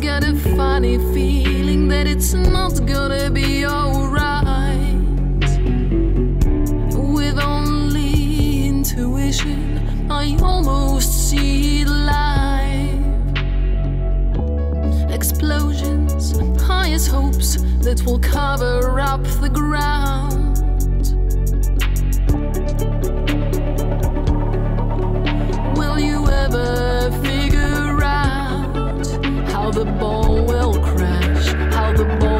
got a funny feeling that it's not gonna be alright. With only intuition, I almost see it live. Explosions, highest hopes that will cover up the ground. Will crash? How the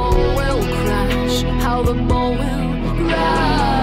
ball will crash, how the ball will crash.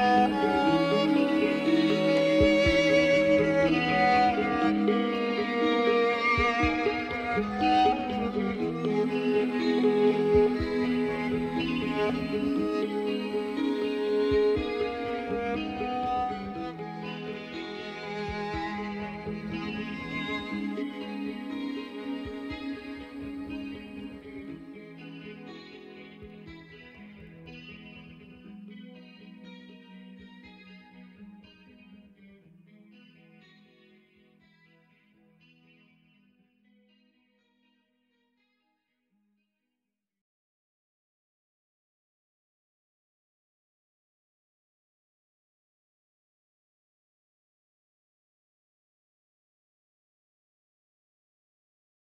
Música